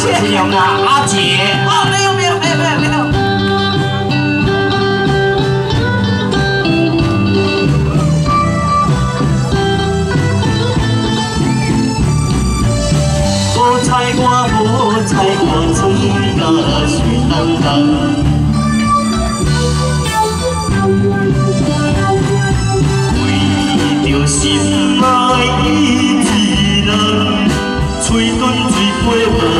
谢谢我们啊，阿姐。啊，没有没有没有没有没有。没有采过几个水灯灯，为着心内一人，吹断水花。